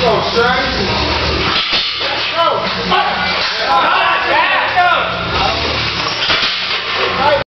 Go, son.